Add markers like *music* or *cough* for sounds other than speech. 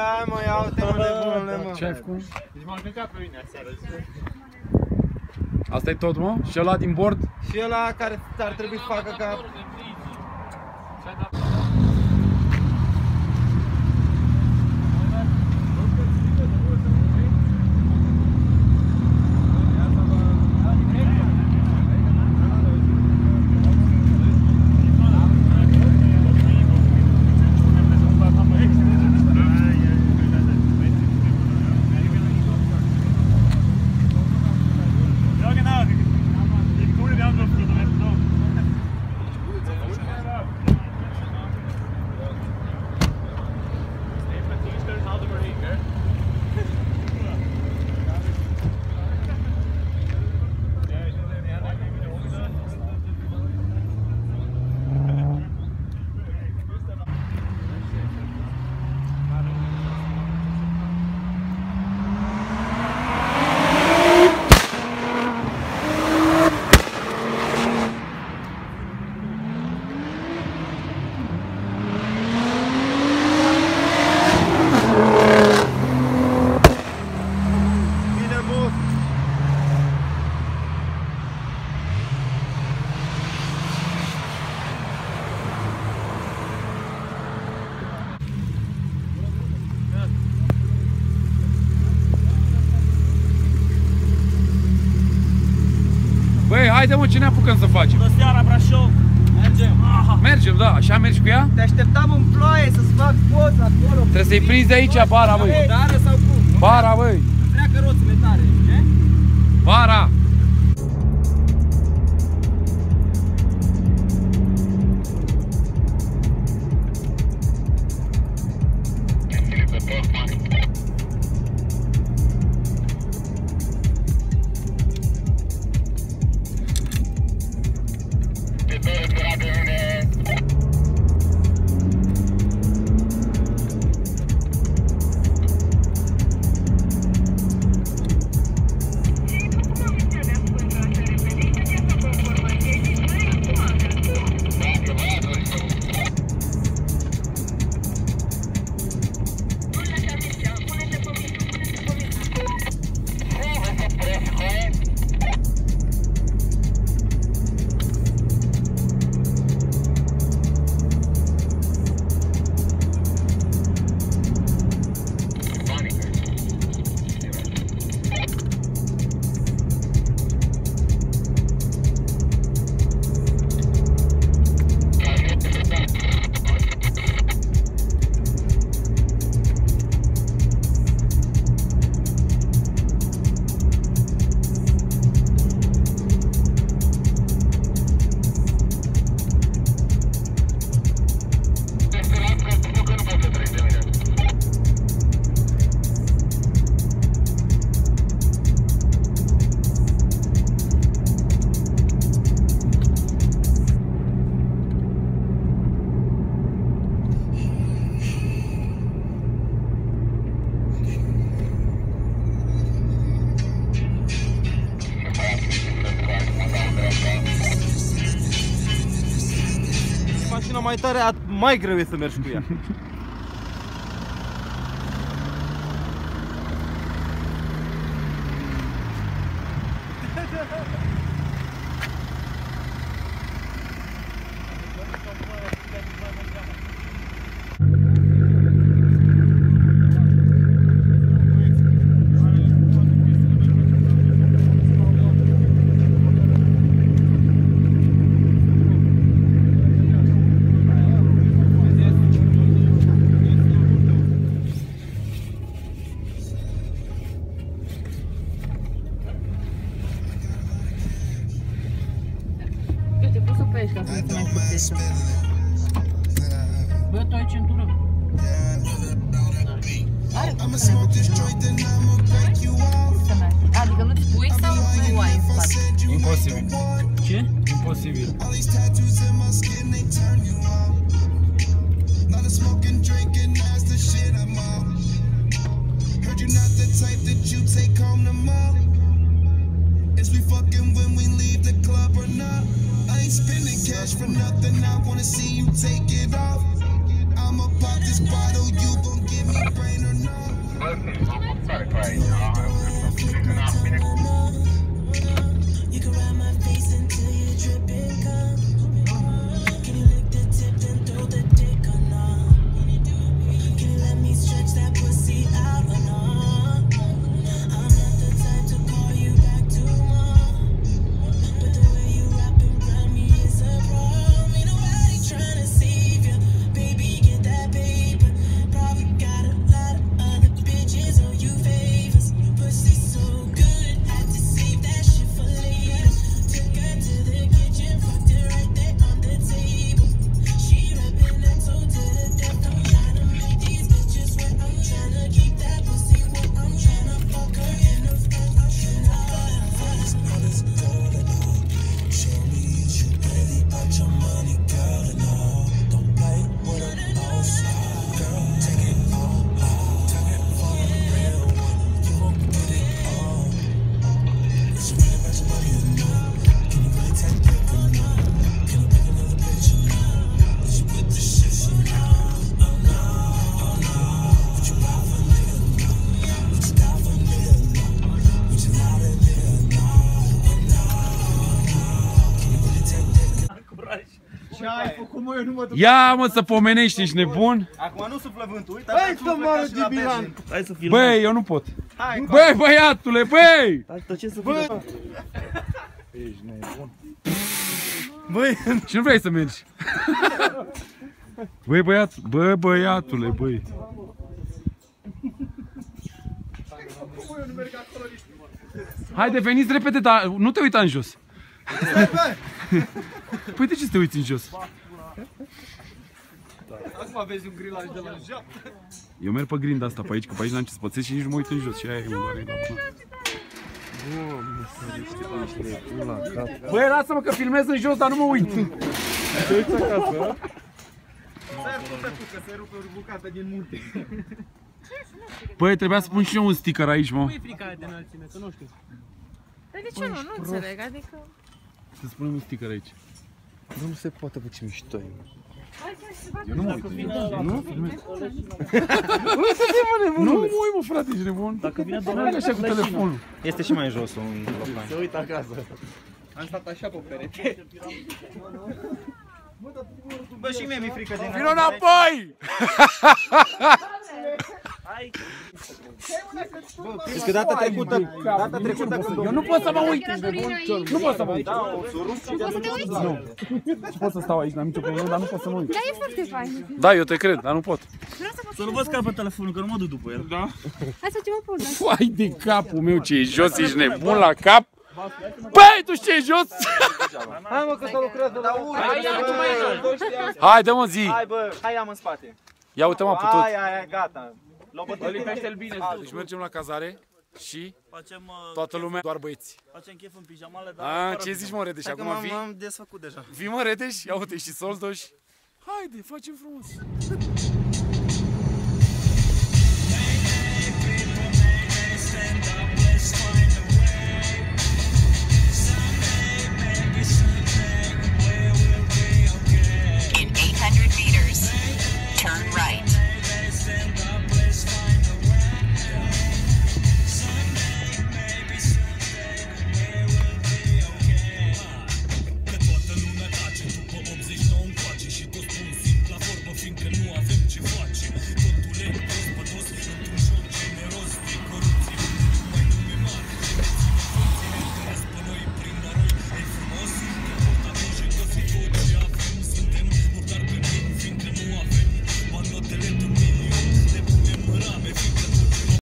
hai mă, ia uite mă nebunule mă. Ce ai făcut? Deci m-am căcat pe mine aseară. Asta e tot, mă? Și ăla din bord? Și ăla care ar trebui să facă ca... haide mă, ce ne apucăm să facem? Bună seara, Brașov! Mergem! Mergem, da, așa mergi cu ea? Te așteptam în ploaie să-ți fac poz acolo. Trebuie să-i prinzi de aici bara, băi. Dară sau cum? Bara, băi. Treacă roțile tare, ce? Bara. Mașina mai tare, at- mai greu e să mergi cu ea. *laughs* I'ma smoke this joint I'ma break you off. All these tattoos in my skin, they turn you off. Not a smoking, drinking, that's the shit I'm. Heard you not the type that you take home to mom. Is we fucking when we leave the club or not? I ain't spending cash for nothing, I wanna see you take it off. I'm about this bottle, you gon' give me brain or not. Să mergi. Adică nu-ți pui sau nu ai în spate? Imposibil. Ce? Imposibil. Ce ai făcut, mă? Eu nu mă duc. Ia mă să pomenești, ești nebun? Acum nu suflă vântul. Uite, Băi, așa să cum mă pleca și la de bilan. Berlin. Hai să filmăm. Băi, eu nu pot. Hai, Băi, băiatule, băi! Hai, tot ce să filmăm? Băi, Și nu vrei să mergi? Băi, băiat, bă, băiatule, băi. Haide, veniți repede, dar nu te uita în jos. Păi de ce să te uiți în jos? Acum vezi un grilaj de la joc. Eu merg pe grinda asta pe aici, că pe aici n-am ce să pățesc și nici nu mă uit în jos și aia e mă doare la până. Băi, lasă-mă că filmez în jos, dar nu mă uit. Să-i rupe tu, că se rupe o bucată din munte. Băi, trebuia să pun și eu un sticker aici, mă. e frica de înălțime, că nu știu. Dar de ce nu? Nu înțeleg, adică... Să spunem un sticker aici. Nu se poate, bă, ce mișto e. Eu nu mă uit în jos. Nu? Filmez. *laughs* Nu mă uit, mă, frate, ești nebun. Dacă vine Nu merg așa cu telefonul. Este și mai jos un locan. Se uită acasă. Am stat așa pe perete. Bă, și mie mi-e frică din Vino înapoi! *laughs* *laughs* Știți că data trecută, data trecută când Eu nu pot să mă uit, ești nebun. Nu pot să mă uit. Poți să te uiți? Nu pot să stau aici, n-am nicio problemă, dar nu pot să mă uit. Da, e foarte fain. Da, eu te cred, dar nu pot. Vreau să fac Să nu vă scap pe telefonul, că nu mă duc după el. Da? Hai să facem o poză. Foai de capul meu, ce e jos, ești nebun la cap? Băi, tu știi ce e jos? Hai mă că să lucrează la urmă. Hai, ia, Haide mă, zi! Hai bă, hai am în spate. Ia uite mă, putut. Hai, hai, hai, gata. Lipește-l bine. Deci mergem la cazare și Facem, uh, toată lumea, doar băieți. facem chef în pijamale, dar... A, fără ce zici mă, Redeș, acum vii? M-am desfăcut deja. Vii mă, Redeș? Ia uite, și Soldoș. Haide, facem frumos.